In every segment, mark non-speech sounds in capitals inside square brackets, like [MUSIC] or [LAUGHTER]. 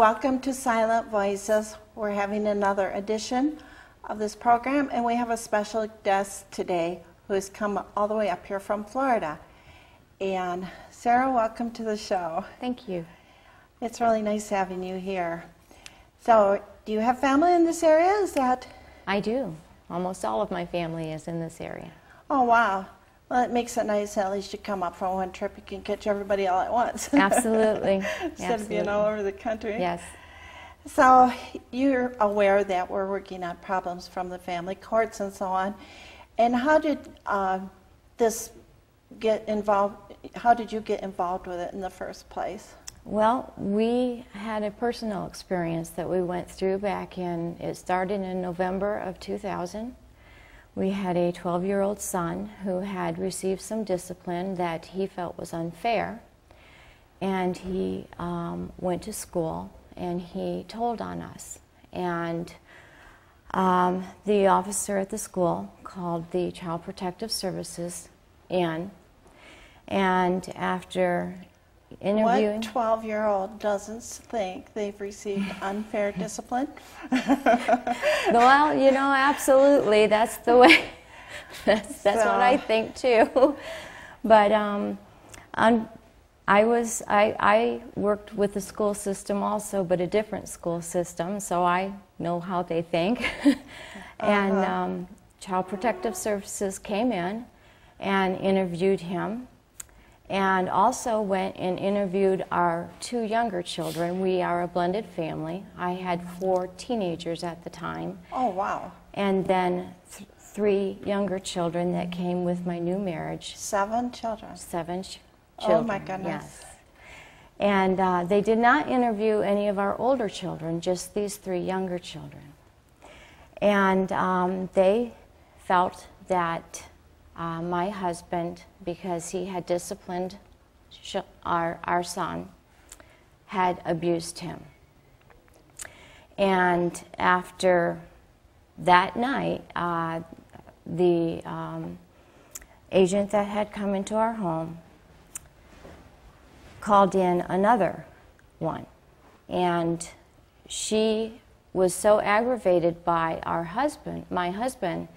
Welcome to Silent Voices. We're having another edition of this program, and we have a special guest today who has come all the way up here from Florida. And Sarah, welcome to the show. Thank you. It's really nice having you here. So, do you have family in this area? Is that? I do. Almost all of my family is in this area. Oh, wow. Well, it makes it nice. At least you come up for one trip, you can catch everybody all at once. [LAUGHS] Absolutely. Instead Absolutely. of being all over the country. Yes. So you're aware that we're working on problems from the family courts and so on. And how did uh, this get involved? How did you get involved with it in the first place? Well, we had a personal experience that we went through back in, it started in November of 2000. We had a 12 year old son who had received some discipline that he felt was unfair. And he um, went to school and he told on us. And um, the officer at the school called the Child Protective Services in. And after interviewing. What 12 year old doesn't think they've received unfair [LAUGHS] discipline? [LAUGHS] well, you know, absolutely. That's the way. [LAUGHS] That's, that's So- what I think too. But um, on, I was I, I worked with the school system also, but a different school system, so I know how they think. and Uh-huh. um, Child Protective Services came in and interviewed him, and also went and interviewed our two younger children. We are a blended family. I had four teenagers at the time, Oh, wow. and then th- three younger children that came with my new marriage Seven children. seven ch- Oh, children. my goodness. Yes. And uh, they did not interview any of our older children, just these three younger children. And um, they felt that uh, my husband, because he had disciplined our, our son, had abused him. And after that night, uh, the um, agent that had come into our home called in another one. And she was so aggravated by our husband, my husband,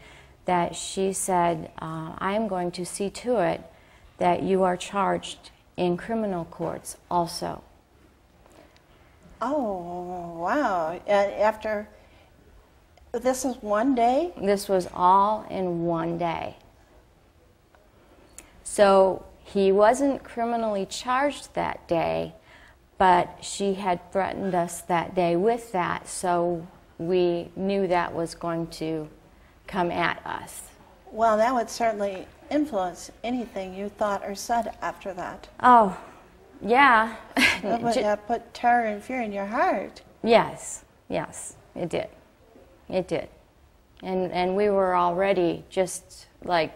that she said, uh, I am going to see to it that you are charged in criminal courts also. Oh, wow. And after, this is one day? This was all in one day. So he wasn't criminally charged that day, but she had threatened us that day with that, so we knew that was going to come at us. Well, that would certainly influence anything you thought or said after that. Oh, yeah. That would [LAUGHS] uh, put terror and fear in your heart. Yes, yes, it did. It did. And, and we were already just like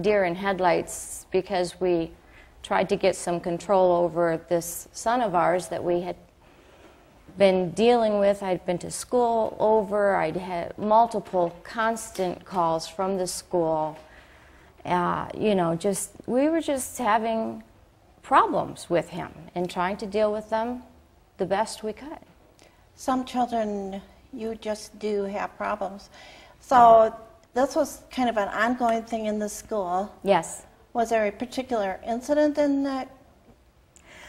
deer in headlights because we tried to get some control over this son of ours that we had been dealing with. I'd been to school over, I'd had multiple constant calls from the school. Uh, you know, just, we were just having problems with him and trying to deal with them the best we could. Some children, you just do have problems. So this was kind of an ongoing thing in the school. Yes. Was there a particular incident in that,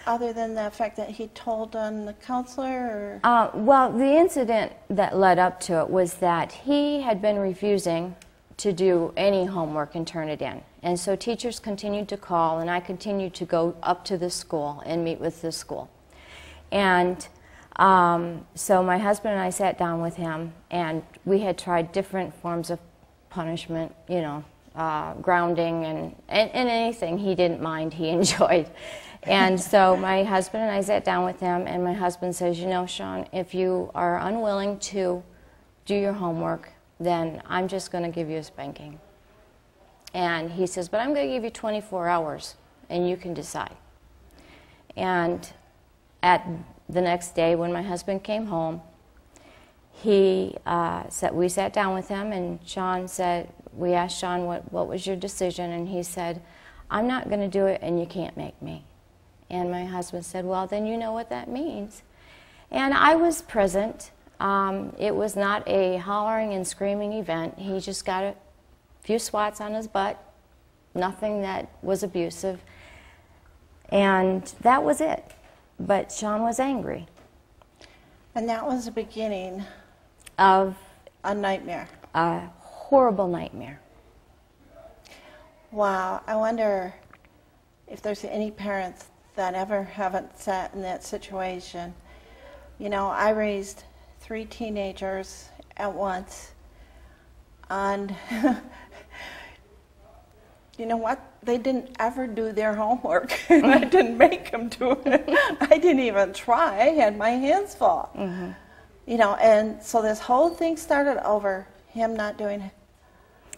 other than the fact that he told on the counselor? Or? Uh, well, the incident that led up to it was that he had been refusing to do any homework and turn it in. And so teachers continued to call, and I continued to go up to the school and meet with the school. And um, so my husband and I sat down with him, and we had tried different forms of punishment, you know, uh, grounding and, and, and anything he didn't mind, he [LAUGHS] enjoyed. And so my husband and I sat down with him, and my husband says, You know, Sean, if you are unwilling to do your homework, then I'm just going to give you a spanking. And he says, But I'm going to give you 24 hours, and you can decide. And at the next day, when my husband came home, he uh, said, we sat down with him, and Sean said, we asked Sean, what, what was your decision? And he said, I'm not going to do it, and you can't make me. And my husband said, Well, then you know what that means. And I was present. Um, it was not a hollering and screaming event. He just got a few swats on his butt, nothing that was abusive. And that was it. But Sean was angry And that was the beginning of a nightmare. a horrible nightmare. Wow, I wonder if there's any parents that ever haven't sat in that situation. You know, I raised three teenagers at once, and [LAUGHS] you know what? They didn't ever do their homework, and [LAUGHS] I mm-hmm. didn't make them do it. [LAUGHS] I didn't even try. I had my hands full. Mm-hmm. You know, and so this whole thing started over him not doing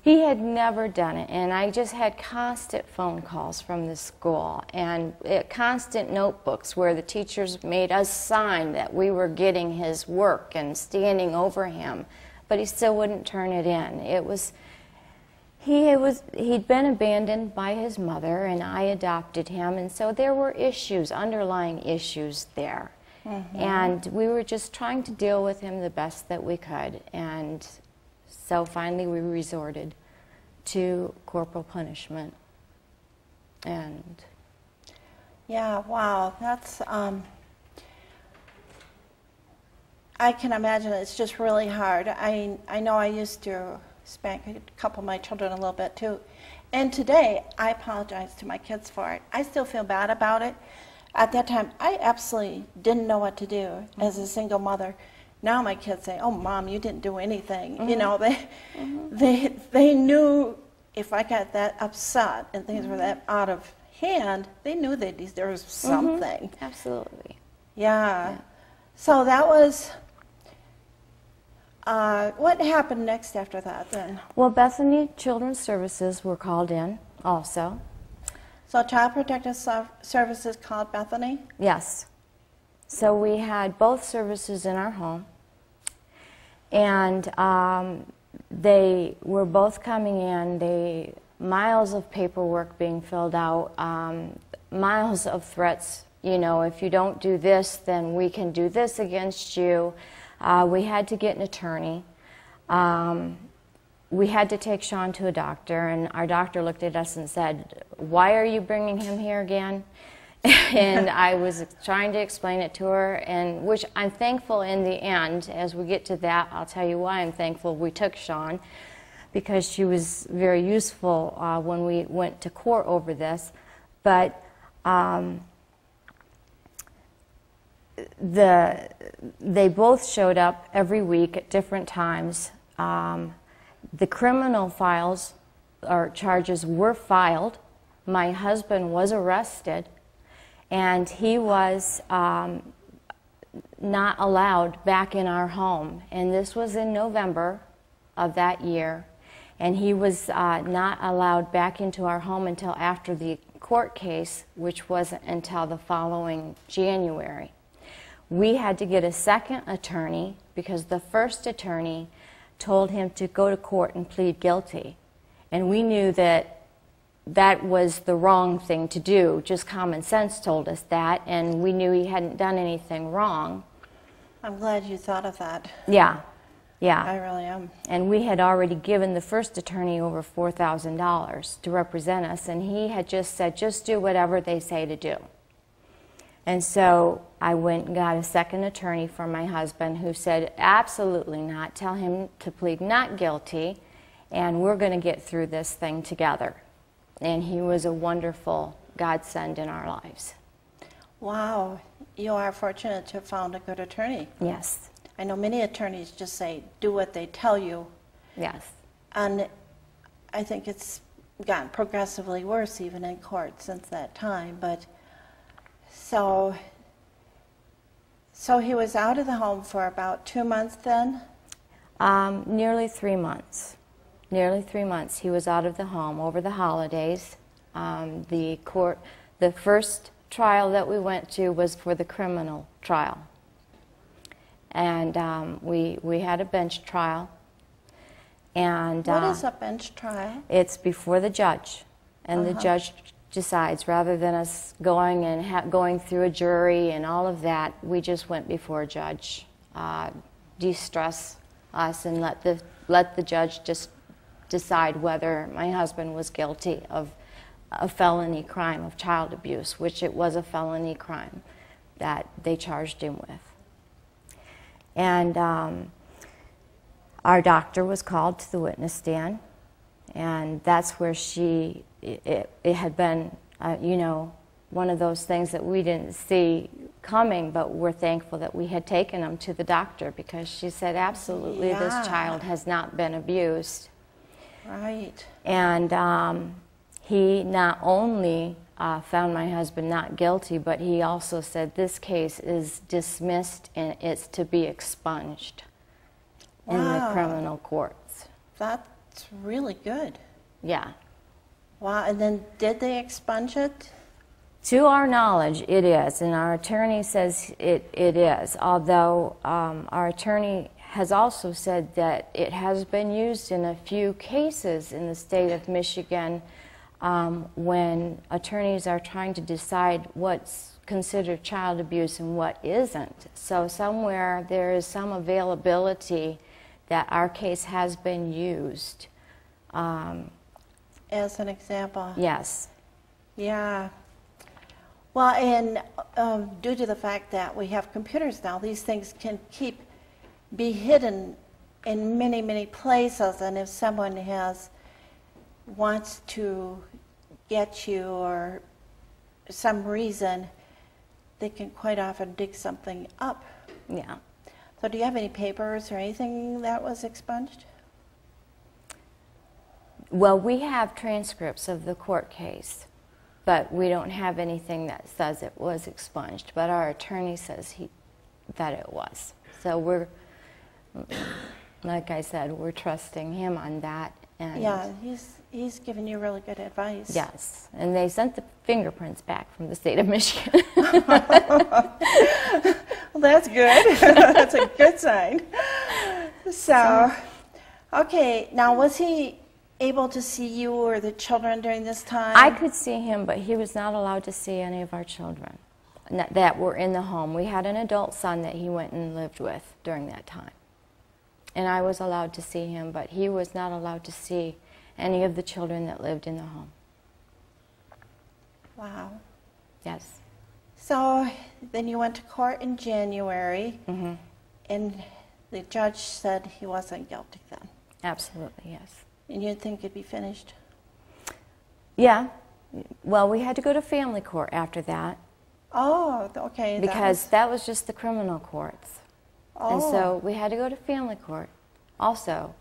He had never done it, and I just had constant phone calls from the school and uh, constant notebooks where the teachers made us sign that we were getting his work and standing over him, but he still wouldn't turn it in. It was he was he'd been abandoned by his mother, and I adopted him, and so there were issues, underlying issues there, and we were just trying to deal with him the best that we could, and so finally, we resorted to corporal punishment. And Yeah, wow, that's, um, I can imagine it's just really hard. I, I know I used to spank a couple of my children a little bit too. And today, I apologize to my kids for it. I still feel bad about it. At that time, I absolutely didn't know what to do as a single mother. Now my kids say, "Oh, mom, you didn't do anything." You mm-hmm. know, they, mm-hmm. they, they knew if I got that upset and things were that mm-hmm. out of hand, they knew they deserved something. absolutely. Yeah. So that was. Uh, what happened next after that then? Well, Bethany Children's Services were called in also. So Child Protective Ser- Services called Bethany. Yes. So we had both services in our home. And um, they were both coming in, they miles of paperwork being filled out, um, miles of threats. You know, if you don't do this, then we can do this against you. Uh, we had to get an attorney. Um, we had to take Sean to a doctor, and our doctor looked at us and said, Why are you bringing him here again? [LAUGHS] and I was trying to explain it to her, and which I'm thankful in the end. As we get to that, I'll tell you why I'm thankful we took Sean, because she was very useful uh, when we went to court over this. But um, the they both showed up every week at different times. Um, the criminal files or charges were filed. My husband was arrested, and he was um, not allowed back in our home. And this was in November of that year. And he was uh, not allowed back into our home until after the court case, which wasn't until the following January. We had to get a second attorney because the first attorney told him to go to court and plead guilty. And we knew that that was the wrong thing to do. Just common sense told us that, and we knew he hadn't done anything wrong. I'm glad you thought of that. Yeah, yeah. I really am. And we had already given the first attorney over $4,000 to represent us, and he had just said, just do whatever they say to do. And so I went and got a second attorney for my husband who said, absolutely not. Tell him to plead not guilty, and we're going to get through this thing together. And he was a wonderful godsend in our lives. Wow, you are fortunate to have found a good attorney. Yes, I know many attorneys just say, do what they tell you, yes. and I think it's gotten progressively worse even in court since that time. But so, so he was out of the home for about two months then. Um, nearly three months. Nearly three months. He was out of the home over the holidays. Um, the court, the first trial that we went to was for the criminal trial, and um, we we had a bench trial. And What uh, is a bench trial? it's before the judge, and the Uh-huh. judge decides rather than us going and ha- going through a jury and all of that. We just went before a judge, uh, de-stress us, and let the let the judge just decide whether my husband was guilty of a felony crime of child abuse, which it was a felony crime that they charged him with. And um, our doctor was called to the witness stand, and that's where she, it, it had been, uh, you know, one of those things that we didn't see coming, but we're thankful that we had taken him to the doctor because she said, absolutely, Yeah. this child has not been abused. Right. And um, he not only uh, found my husband not guilty, but he also said this case is dismissed and it's to be expunged in the criminal courts. That's really good. Yeah. Wow. And then did they expunge it? To our knowledge, it is, and our attorney says it, it is, although um, our attorney has also said that it has been used in a few cases in the state of Michigan um, when attorneys are trying to decide what's considered child abuse and what isn't. So, somewhere there is some availability that our case has been used. Um, As an example. yes. Yeah. Well, and um, due to the fact that we have computers now, these things can keep be hidden in many, many places. And if someone has wants to get you or some reason, they can quite often dig something up. Yeah. So, do you have any papers or anything that was expunged? Well, we have transcripts of the court case, but we don't have anything that says it was expunged. But our attorney says he, that it was. So we're, like I said, we're trusting him on that. And Yeah, he's he's giving you really good advice. Yes, and they sent the fingerprints back from the state of Michigan. [LAUGHS] Well, that's good. [LAUGHS] that's a good sign. So, okay, now was he able to see you or the children during this time? I could see him, but he was not allowed to see any of our children that were in the home. We had an adult son that he went and lived with during that time. And I was allowed to see him, but he was not allowed to see any of the children that lived in the home. Wow. Yes. So then you went to court in January, hmm and the judge said he wasn't guilty then. Absolutely, yes. And you'd think it'd be finished. Yeah. Well, we had to go to family court after that Oh, okay. that because was- that was just the criminal courts. Oh, And so we had to go to family court also.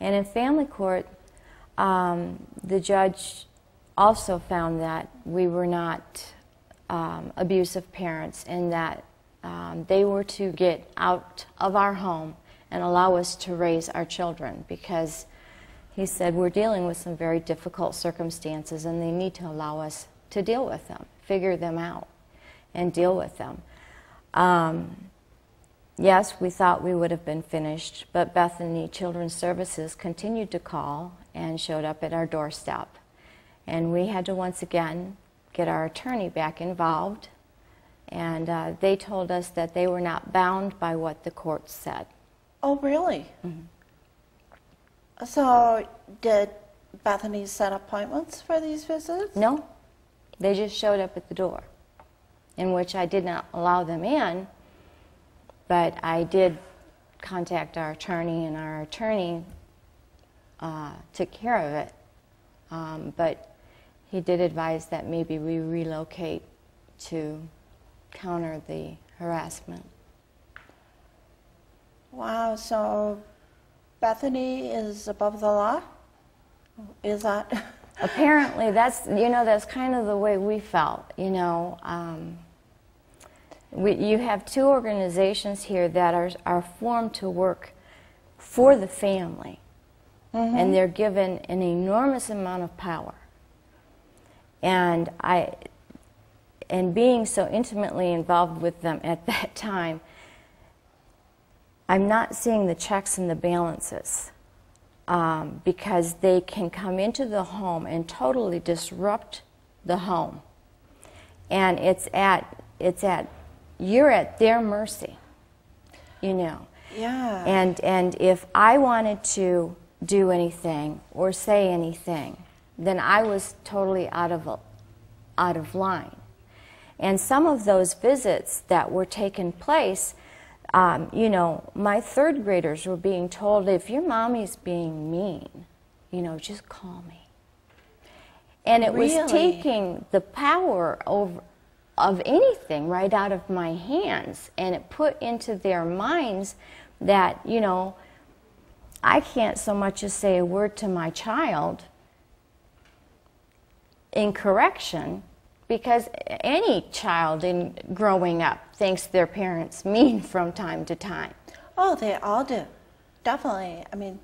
And in family court, um, the judge also found that we were not um, abusive parents and that um, they were to get out of our home and allow us to raise our children because he said we're dealing with some very difficult circumstances and they need to allow us to deal with them, figure them out, and deal with them. Um, Yes, we thought we would have been finished, but Bethany Children's Services continued to call and showed up at our doorstep. And we had to once again get our attorney back involved. And uh, they told us that they were not bound by what the court said. oh, really? So did Bethany set appointments for these visits? No, they just showed up at the door, in which I did not allow them in, but I did contact our attorney, and our attorney uh, took care of it. Um, but he did advise that maybe we relocate to counter the harassment. Wow, so Bethany is above the law? Is that? [LAUGHS] Apparently, that's you know that's kind of the way we felt. You know, um, we, you have two organizations here that are are formed to work for the family, and they're given an enormous amount of power. And I, and being so intimately involved with them at that time, I'm not seeing the checks and the balances um, because they can come into the home and totally disrupt the home. And it's at, it's at, you're at their mercy, you know. Yeah. And, and if I wanted to do anything or say anything, then I was totally out of, out of line. And some of those visits that were taking place, um, you know, my third graders were being told if your mommy's being mean, you know, just call me. And it Really? was taking the power over, of anything right out of my hands, and it put into their minds that, you know, I can't so much as say a word to my child in correction because any child in growing up thinks their parents mean [LAUGHS] from time to time. oh, they all do. Definitely. I mean,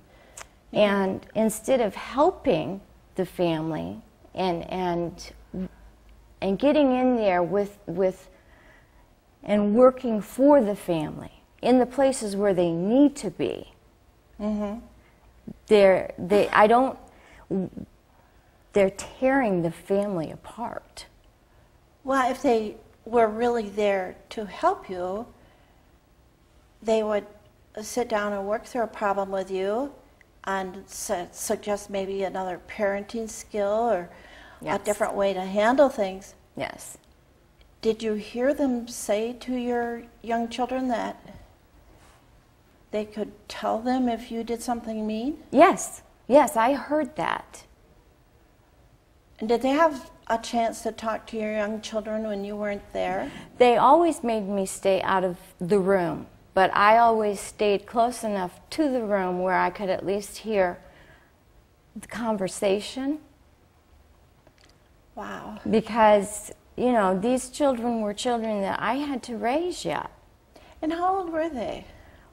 And instead of helping the family and and and getting in there with with and working for the family in the places where they need to be, mm-hmm. they're they I don't they're tearing the family apart. well, if they were really there to help you, they would sit down and work through a problem with you and su- suggest maybe another parenting skill or Yes. a different way to handle things. Yes. Did you hear them say to your young children that they could tell them if you did something mean? Yes. Yes, I heard that. And did they have a chance to talk to your young children when you weren't there? They always made me stay out of the room, but I always stayed close enough to the room where I could at least hear the conversation Wow. because, you know, these children were children that I had to raise yet. And how old were they?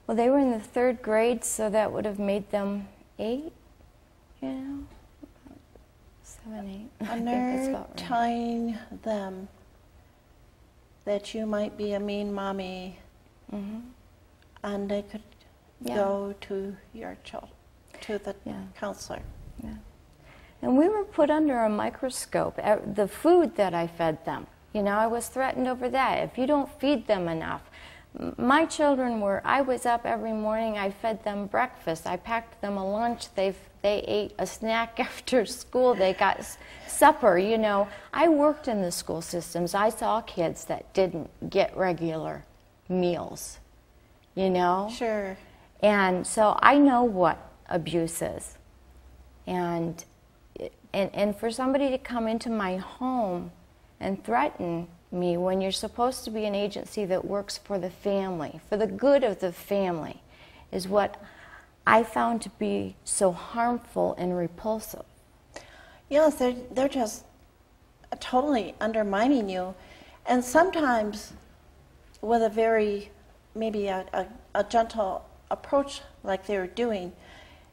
Well, they were in the third grade, so that would have made them eight, you know? Seven, eight. [LAUGHS] I And think they're about right. telling them that you might be a mean mommy Mhm. and they could Yeah. go to your child, to the Yeah. counselor. Yeah. And we were put under a microscope. The food that I fed them, you know, I was threatened over that. If you don't feed them enough, my children were. I was up every morning. I fed them breakfast. I packed them a lunch. They they ate a snack [LAUGHS] after school. They got s- supper. You know, I worked in the school systems. I saw kids that didn't get regular meals. You know. Sure. And so I know what abuse is. And, and, and for somebody to come into my home and threaten me when you're supposed to be an agency that works for the family, for the good of the family, is what I found to be so harmful and repulsive. Yes, they're, they're just totally undermining you. And sometimes, with a very, maybe a, a, a gentle approach like they were doing,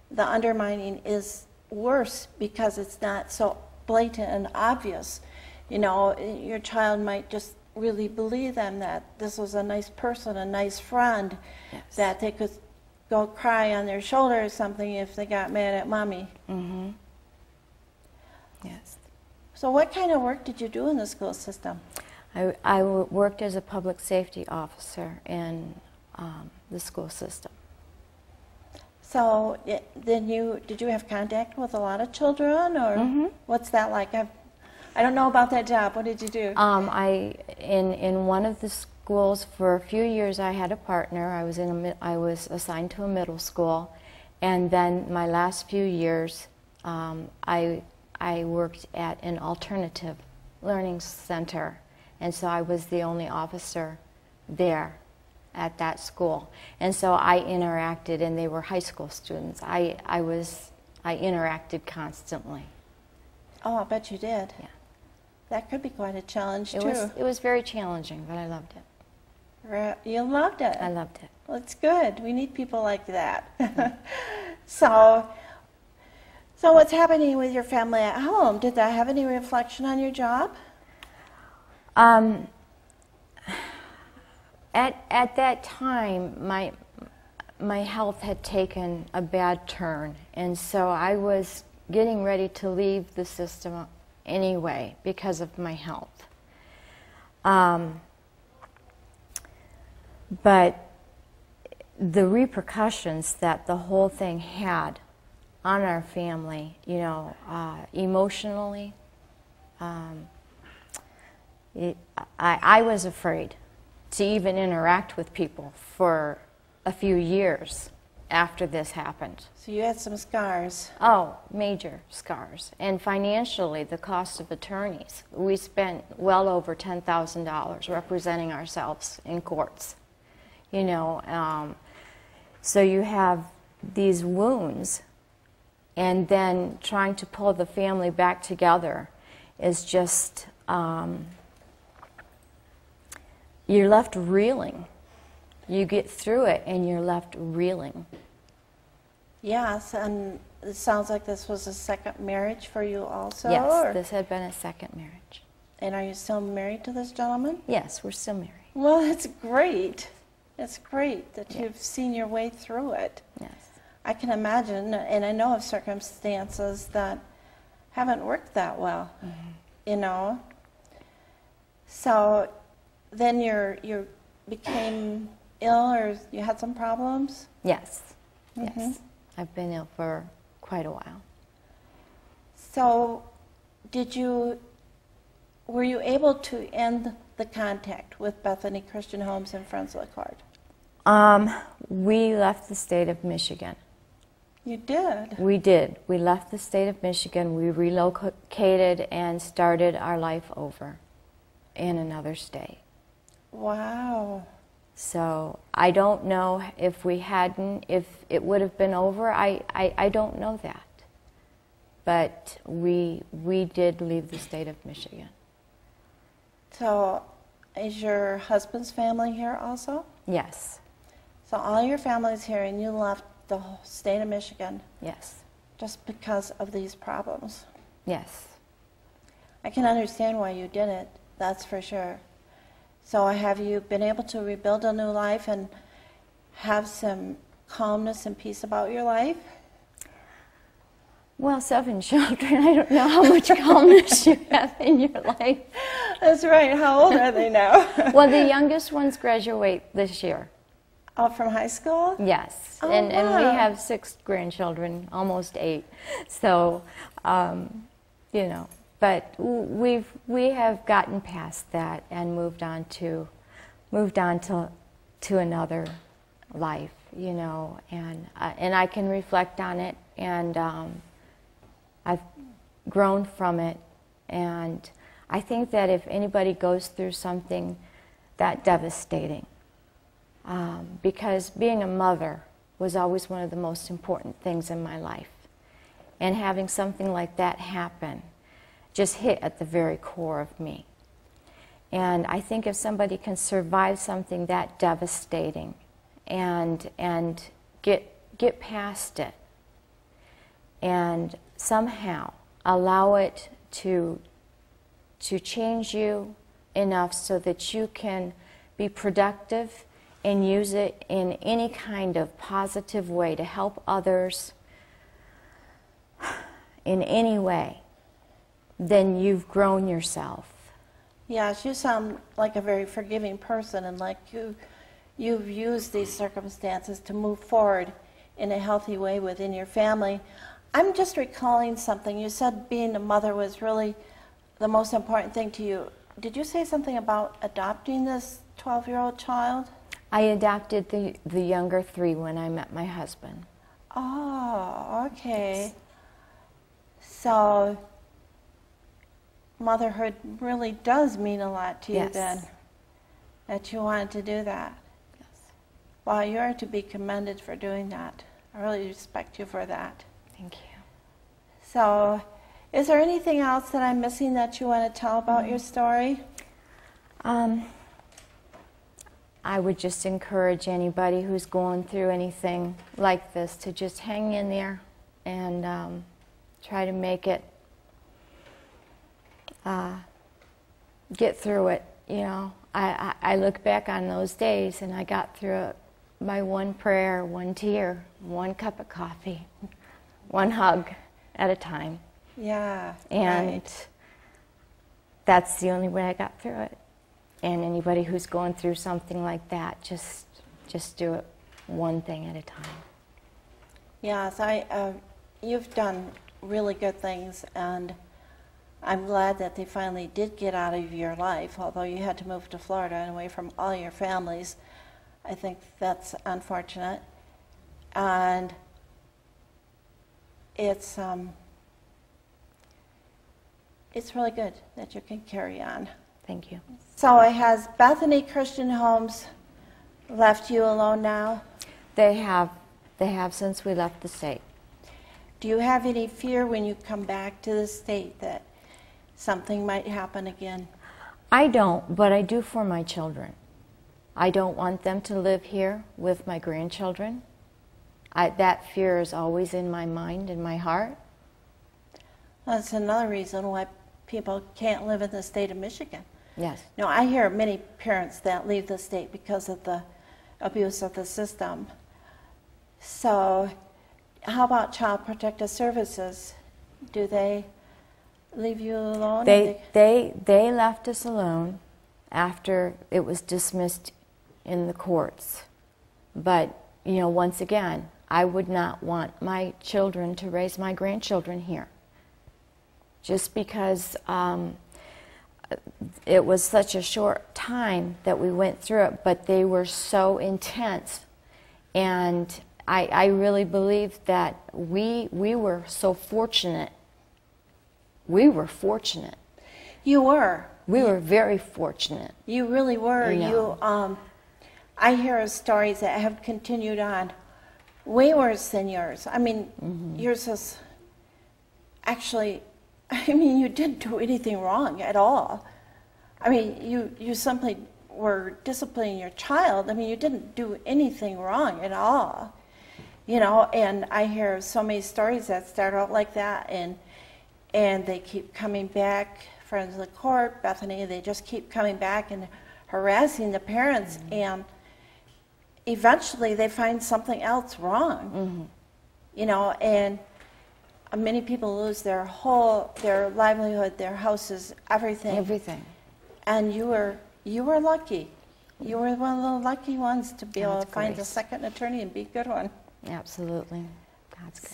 the undermining is worse because it's not so blatant and obvious. You know, your child might just really believe them that this was a nice person, a nice friend, Yes. that they could go cry on their shoulder or something if they got mad at mommy. Mm-hmm. Yes. So, what kind of work did you do in the school system? I, I worked as a public safety officer in um, the school system. So, it, then you did you have contact with a lot of children, or Mhm. what's that like? I've, I don't know about that job. What did you do? Um, I in in one of the schools for a few years. I had a partner. I was in a I was assigned to a middle school, and then my last few years, um, I I worked at an alternative learning center, and so I was the only officer there at that school, and so I interacted, and they were high school students. I I was I interacted constantly. oh, I bet you did. Yeah. That could be quite a challenge It too. was it was very challenging, but I loved it. You loved it. I loved it. Well, it's good. We need people like that. [LAUGHS] so, so what's happening with your family at home? Did that have any reflection on your job? Um, at at that time, my my health had taken a bad turn, and so I was getting ready to leave the system anyway because of my health. Um, but the repercussions that the whole thing had on our family, you know, uh, emotionally, um, it, I, I was afraid to even interact with people for a few years after this happened. So you had some scars. Oh, major scars. And financially, the cost of attorneys. We spent well over $10,000 representing ourselves in courts. You know, um, so you have these wounds, and then trying to pull the family back together is just, um, you're left reeling. You get through it and you're left reeling. Yes, and it sounds like this was a second marriage for you also. yes, or- this had been a second marriage. And are you still married to this gentleman? Yes, we're still married. Well, it's great. It's great that Yeah. you've seen your way through it. Yes. I can imagine, and I know of circumstances that haven't worked that well, mm-hmm. you know. So then you're you became ill, or you had some problems. Yes. Mhm. Yes. I've been ill for quite a while. So did you were you able to end the contact with Bethany Christian Homes and Friends Court? Um, we left the state of Michigan. You did. We did. We left the state of Michigan. We relocated and started our life over in another state. Wow. So I don't know if we hadn't, if it would have been over. I, I, I don't know that. But we, we did leave the state of Michigan. So is your husband's family here also? Yes, So all your family's here, and you left the state of Michigan yes, just because of these problems. yes. I can understand why you did it. That's for sure. So have you been able to rebuild a new life and have some calmness and peace about your life? Well, seven [LAUGHS] children, I don't know how much calmness you have in your life. That's right. How old are they now? [LAUGHS] Well, the youngest ones graduate this year. All from high school? Yes, Oh, and and we have six grandchildren, almost eight. So, um, you know, but we've we have gotten past that and moved on to moved on to to another life, you know, and uh, and I can reflect on it, and um, I've grown from it, and I think that if anybody goes through something that devastating um, because being a mother was always one of the most important things in my life. And having something like that happen just hit at the very core of me. And I think if somebody can survive something that devastating and, and get, get past it and somehow allow it to, to change you enough so that you can be productive and use it in any kind of positive way to help others in any way, then you've grown yourself. Yes, you sound like a very forgiving person and like you you've used these circumstances to move forward in a healthy way within your family. I'm just recalling something. You said being a mother was really the most important thing to you. Did you say something about adopting this 12-year-old child? I adopted the, the younger three when I met my husband. Oh, okay. So motherhood really does mean a lot to you Yes. then. That you wanted to do that. Yes. Well, you are to be commended for doing that. I really respect you for that. Thank you. So, is there anything else that I'm missing that you want to tell about your story? Um, I would just encourage anybody who's going through anything like this to just hang in there and um, try to make it, uh, get through it. You know, I, I, I look back on those days and I got through it by one prayer, one tear, one cup of coffee, one hug at a time. Yeah. And right. that's the only way I got through it. And anybody who's going through something like that, just just do it one thing at a time. Yes, I, uh, you've done really good things, and I'm glad that they finally did get out of your life, although you had to move to Florida and away from all your families. I think that's unfortunate. And it's, um, it's really good that you can carry on. Thank you. So has Bethany Christian Homes left you alone now? They have they have since we left the state. Do you have any fear when you come back to the state that something might happen again? I don't, but I do for my children. I don't want them to live here with my grandchildren. I, that fear is always in my mind and my heart. That's another reason why people can't live in the state of Michigan. Yes. No, I hear many parents that leave the state because of the abuse of the system. So, how about Child Protective Services? Do they leave you alone? They, they, they left us alone after it was dismissed in the courts. But, you know, once again, I would not want my children to raise my grandchildren here. Just because um, it was such a short time that we went through it, but they were so intense. And I, I really believe that we, we were so fortunate. We were fortunate. You were. We were very fortunate. You really were. You know. You, um, I hear of stories that have continued on way worse than yours. I mean, Mm-hmm. yours is actually, [LAUGHS] I mean, you didn't do anything wrong at all. I mean, you, you simply were disciplining your child. I mean, you didn't do anything wrong at all. You know, and I hear so many stories that start out like that, and and they keep coming back. Friends of the court, Bethany, they just keep coming back and harassing the parents, mm-hmm. and eventually they find something else wrong. Mm-hmm. You know, and many people lose their whole their livelihood, their houses, everything. Everything. And you were you were lucky. You were one of the lucky ones to be able God's to find a second attorney and be a good one. Absolutely. God's grace.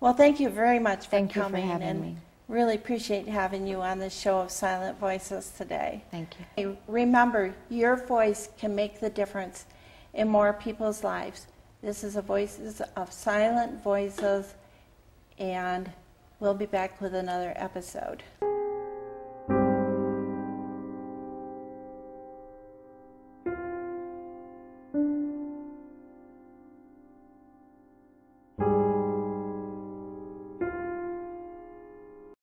Well, thank you very much for Thank you for coming, having and me. really appreciate having you on the show of Silent Voices today. Thank you. Remember, your voice can make the difference in more people's lives. This is a Voices of Silent Voices, and we'll be back with another episode.